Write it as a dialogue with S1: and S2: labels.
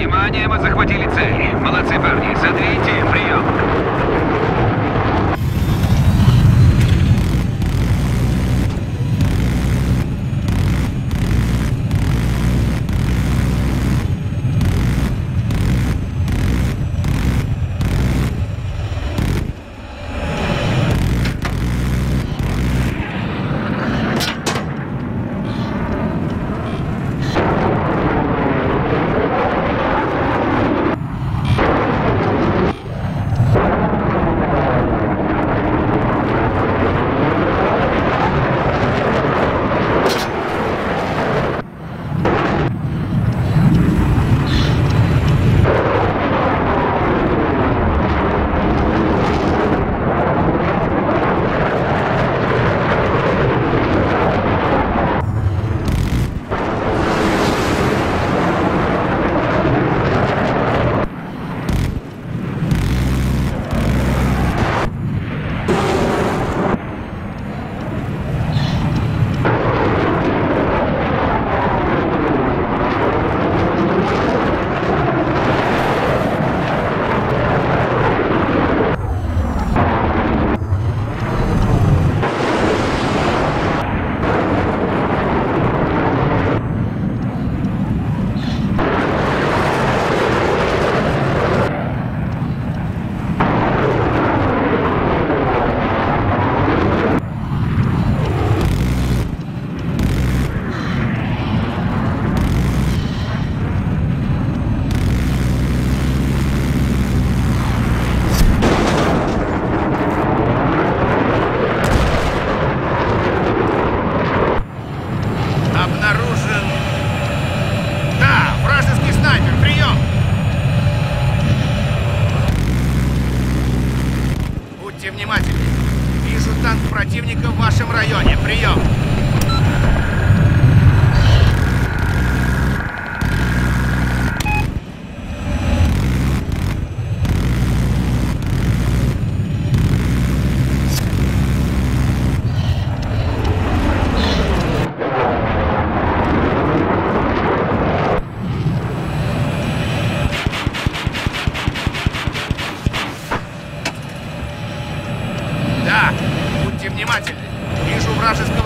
S1: Внимание, мы захватили цель. Молодцы, парни. Сотрите, прием.
S2: Танк противника в вашем районе. Прием! внимательны. Вижу вражескую